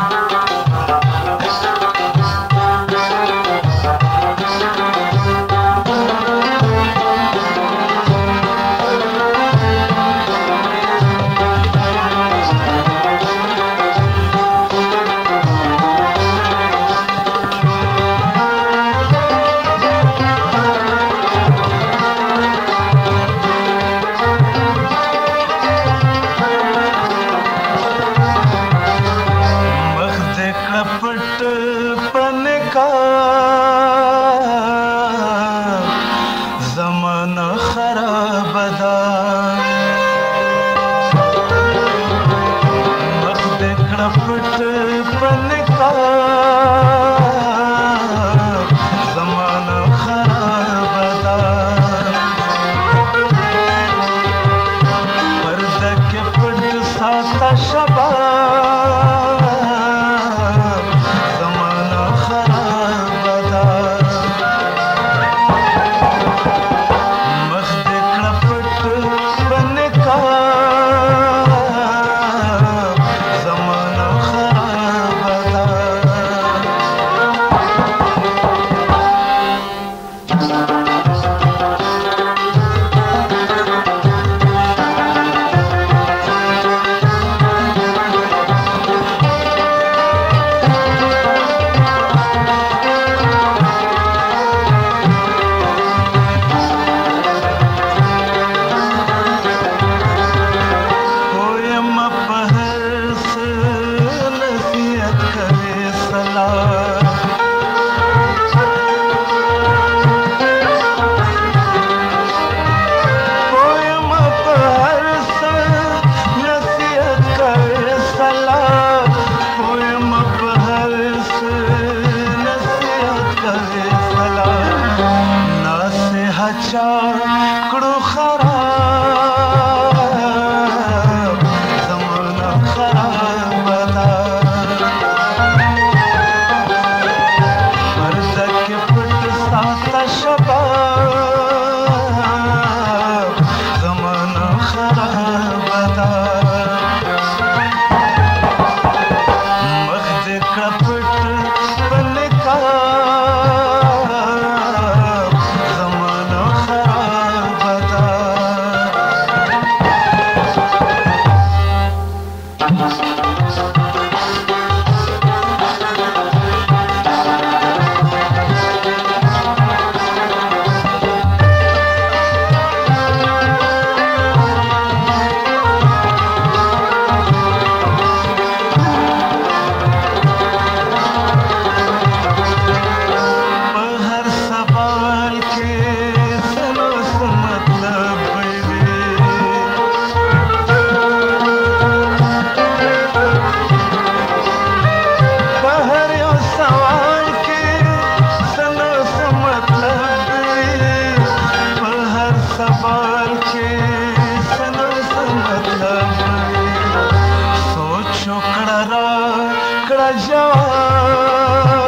Thank you. کا زمانہ خراب ده مخ دې کړه پټ श